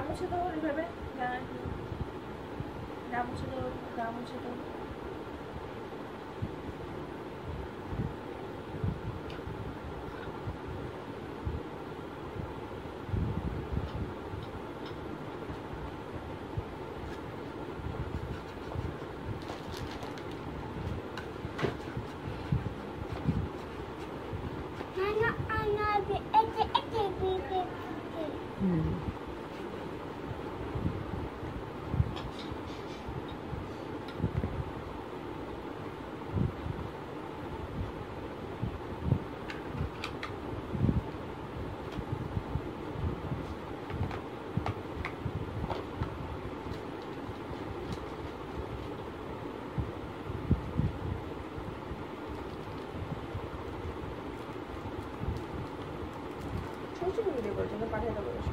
মুছে দাও এইভাবে গা গা মুছে দাও গা মুছে দাও 我今天发现这个